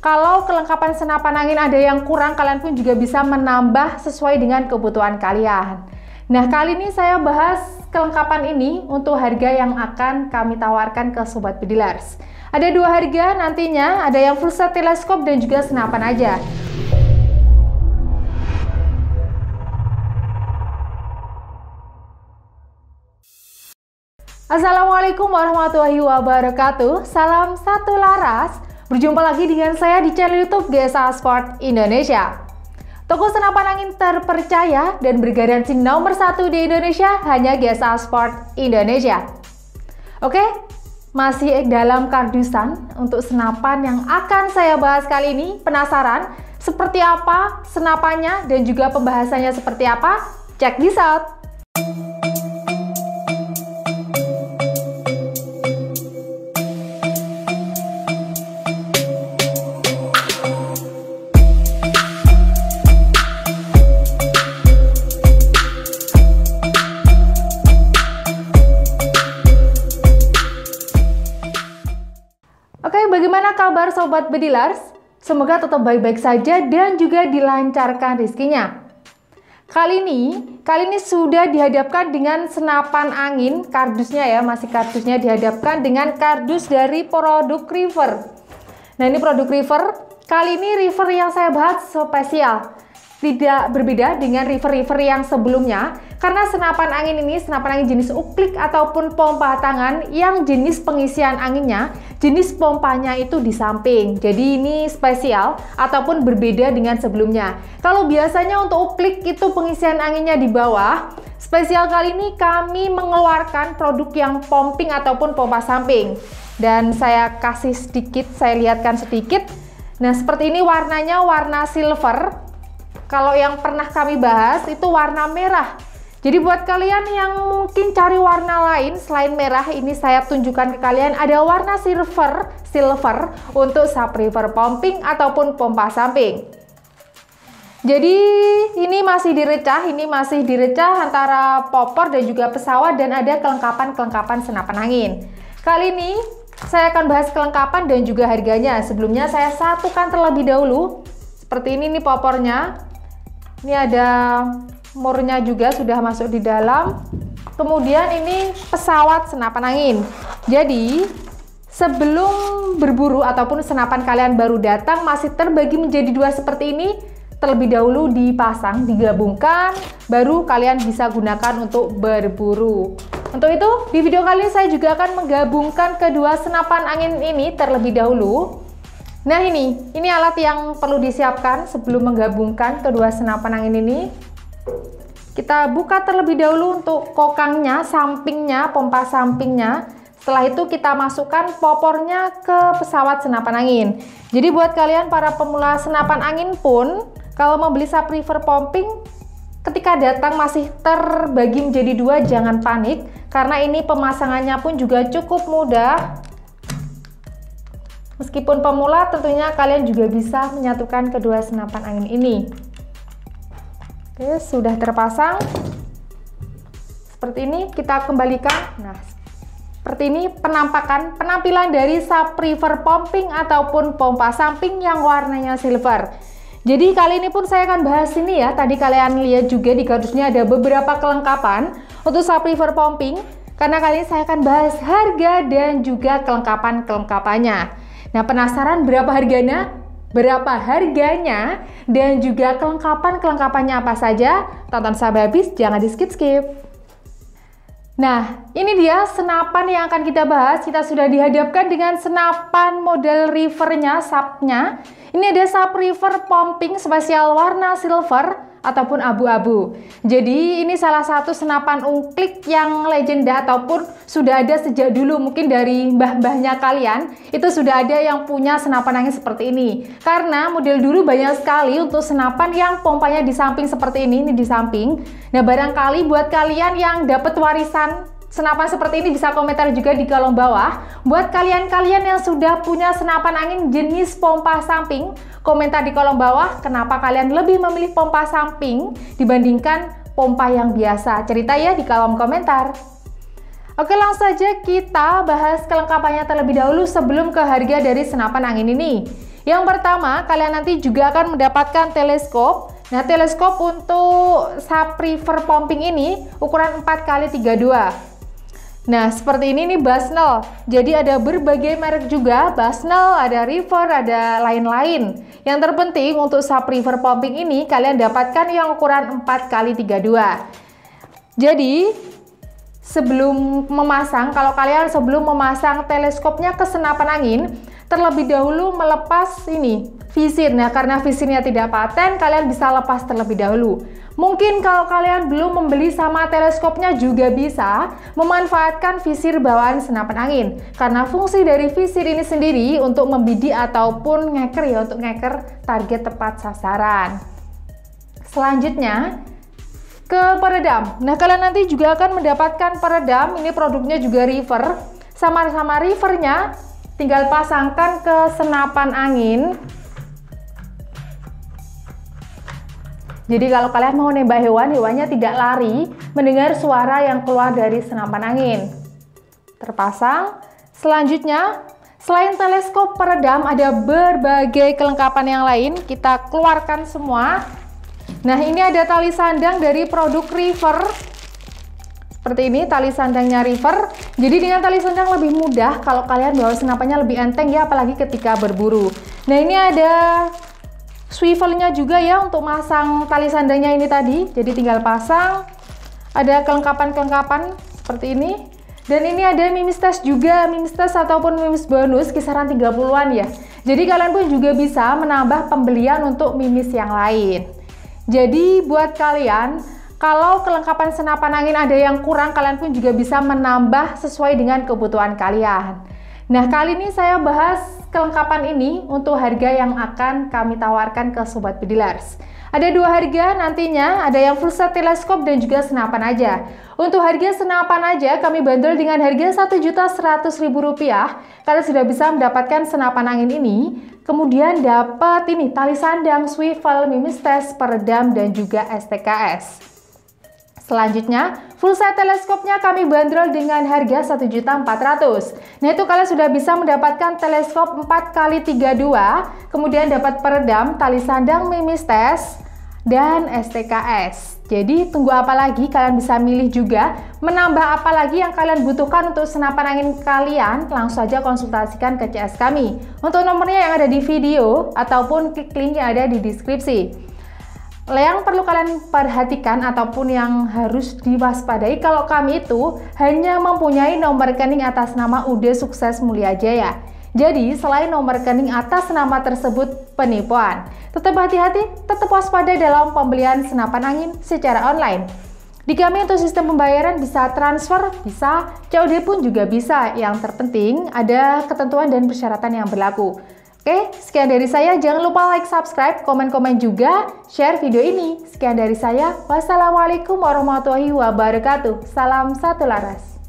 kalau kelengkapan senapan angin ada yang kurang, kalian pun juga bisa menambah sesuai dengan kebutuhan kalian. Nah, kali ini saya bahas kelengkapan ini untuk harga yang akan kami tawarkan ke Sobat Bedilers. Ada dua harga nantinya, ada yang full set teleskop dan juga senapan aja. Assalamualaikum warahmatullahi wabarakatuh. Salam satu laras. Berjumpa lagi dengan saya di channel YouTube GSA Sport Indonesia. Toko senapan angin terpercaya dan bergaransi nomor satu di Indonesia hanya GSA Sport Indonesia. Oke, masih dalam kardusan untuk senapan yang akan saya bahas kali ini. Penasaran seperti apa senapannya dan juga pembahasannya seperti apa? Check this out! Kabar Sobat Bedilars? Semoga tetap baik-baik saja dan juga dilancarkan rizkinya. Kali ini, kali ini sudah dihadapkan dengan senapan angin, kardusnya ya, masih kardusnya dihadapkan dengan kardus dari produk River. Nah ini produk River, kali ini River yang saya bahas spesial tidak berbeda dengan river-river yang sebelumnya karena senapan angin ini senapan angin jenis uklik ataupun pompa tangan yang jenis pengisian anginnya jenis pompanya itu di samping. Jadi ini spesial ataupun berbeda dengan sebelumnya. Kalau biasanya untuk uklik itu pengisian anginnya di bawah spesial kali ini kami mengeluarkan produk yang pumping ataupun pompa samping. Dan saya kasih sedikit saya lihatkan sedikit. Nah seperti ini warnanya warna silver kalau yang pernah kami bahas itu warna merah. Jadi buat kalian yang mungkin cari warna lain selain merah, ini saya tunjukkan ke kalian ada warna silver, silver untuk subwoofer pumping ataupun pompa samping. Jadi ini masih direcah, ini masih direcah antara popor dan juga pesawat dan ada kelengkapan-kelengkapan senapan angin. Kali ini saya akan bahas kelengkapan dan juga harganya. Sebelumnya saya satukan terlebih dahulu. Seperti ini nih popornya. Ini ada murnya juga sudah masuk di dalam. Kemudian ini pesawat senapan angin. Jadi sebelum berburu ataupun senapan kalian baru datang masih terbagi menjadi dua seperti ini terlebih dahulu dipasang, digabungkan, baru kalian bisa gunakan untuk berburu. Untuk itu, di video kali ini saya juga akan menggabungkan kedua senapan angin ini terlebih dahulu. Nah ini, ini alat yang perlu disiapkan sebelum menggabungkan kedua senapan angin ini. Kita buka terlebih dahulu untuk kokangnya, sampingnya, pompa sampingnya. Setelah itu kita masukkan popornya ke pesawat senapan angin. Jadi buat kalian para pemula senapan angin pun, kalau membeli subwoofer pumping, ketika datang masih terbagi menjadi dua, jangan panik. Karena ini pemasangannya pun juga cukup mudah Meskipun pemula, tentunya kalian juga bisa menyatukan kedua senapan angin ini. Oke, sudah terpasang. Seperti ini, kita kembalikan. Nah, seperti ini penampakan penampilan dari subwoofer pumping ataupun pompa samping yang warnanya silver. Jadi kali ini pun saya akan bahas ini ya. Tadi kalian lihat juga di kardusnya ada beberapa kelengkapan untuk subwoofer pumping. Karena kali ini saya akan bahas harga dan juga kelengkapan-kelengkapannya. Nah, penasaran berapa harganya? Berapa harganya? Dan juga kelengkapan-kelengkapannya apa saja? Tonton sampai habis, jangan di skip-skip. Nah, ini dia senapan yang akan kita bahas. Kita sudah dihadapkan dengan senapan model rivernya, sapnya. Ini ada sub river pumping spesial warna silver ataupun abu-abu. Jadi ini salah satu senapan ungklik yang legenda ataupun sudah ada sejak dulu mungkin dari mbah-mbahnya kalian itu sudah ada yang punya senapan angin seperti ini. Karena model dulu banyak sekali untuk senapan yang pompanya di samping seperti ini, ini di samping. Nah barangkali buat kalian yang dapat warisan senapan seperti ini bisa komentar juga di kolom bawah. Buat kalian-kalian yang sudah punya senapan angin jenis pompa samping, komentar di kolom bawah kenapa kalian lebih memilih pompa samping dibandingkan pompa yang biasa. Cerita ya di kolom komentar. Oke langsung saja kita bahas kelengkapannya terlebih dahulu sebelum ke harga dari senapan angin ini. Yang pertama, kalian nanti juga akan mendapatkan teleskop. Nah, teleskop untuk sub river pumping ini ukuran 4x32. Nah, seperti ini nih Basnel. Jadi ada berbagai merek juga, Basnel, ada River, ada lain-lain. Yang terpenting untuk sub river pumping ini kalian dapatkan yang ukuran 4x32. Jadi, sebelum memasang, kalau kalian sebelum memasang teleskopnya ke senapan angin, terlebih dahulu melepas ini visir. Nah, karena visirnya tidak paten, kalian bisa lepas terlebih dahulu. Mungkin kalau kalian belum membeli sama teleskopnya juga bisa memanfaatkan visir bawaan senapan angin. Karena fungsi dari visir ini sendiri untuk membidik ataupun ngeker ya, untuk ngeker target tepat sasaran. Selanjutnya, ke peredam. Nah, kalian nanti juga akan mendapatkan peredam. Ini produknya juga River. Sama-sama Rivernya tinggal pasangkan ke senapan angin Jadi kalau kalian mau nembak hewan, hewannya tidak lari mendengar suara yang keluar dari senapan angin. Terpasang. Selanjutnya, selain teleskop peredam, ada berbagai kelengkapan yang lain. Kita keluarkan semua. Nah, ini ada tali sandang dari produk River. Seperti ini, tali sandangnya River. Jadi dengan tali sandang lebih mudah kalau kalian bawa senapannya lebih enteng ya, apalagi ketika berburu. Nah, ini ada swivelnya juga ya untuk masang tali sandangnya ini tadi. Jadi tinggal pasang. Ada kelengkapan-kelengkapan seperti ini. Dan ini ada mimis tes juga. Mimis tes ataupun mimis bonus kisaran 30-an ya. Jadi kalian pun juga bisa menambah pembelian untuk mimis yang lain. Jadi buat kalian kalau kelengkapan senapan angin ada yang kurang kalian pun juga bisa menambah sesuai dengan kebutuhan kalian Nah, kali ini saya bahas kelengkapan ini untuk harga yang akan kami tawarkan ke Sobat Bedilers. Ada dua harga nantinya, ada yang set teleskop dan juga senapan aja. Untuk harga senapan aja kami bandel dengan harga Rp1.100.000 Kalian sudah bisa mendapatkan senapan angin ini, kemudian dapat ini tali sandang, swivel, mimis tes, peredam dan juga STKS. Selanjutnya, full set teleskopnya kami bandrol dengan harga Rp1.400. Nah, itu kalian sudah bisa mendapatkan teleskop 4x32, kemudian dapat peredam, tali sandang mimis tes, dan STKS. Jadi, tunggu apa lagi? Kalian bisa milih juga menambah apa lagi yang kalian butuhkan untuk senapan angin kalian, langsung saja konsultasikan ke CS kami. Untuk nomornya yang ada di video ataupun klik link yang ada di deskripsi yang perlu kalian perhatikan ataupun yang harus diwaspadai kalau kami itu hanya mempunyai nomor rekening atas nama UD Sukses Mulia Jaya. Jadi, selain nomor rekening atas nama tersebut penipuan, tetap hati-hati, tetap waspada dalam pembelian senapan angin secara online. Di kami untuk sistem pembayaran bisa transfer, bisa COD pun juga bisa. Yang terpenting ada ketentuan dan persyaratan yang berlaku. Oke, sekian dari saya. Jangan lupa like, subscribe, komen-komen juga, share video ini. Sekian dari saya. Wassalamualaikum warahmatullahi wabarakatuh. Salam satu laras.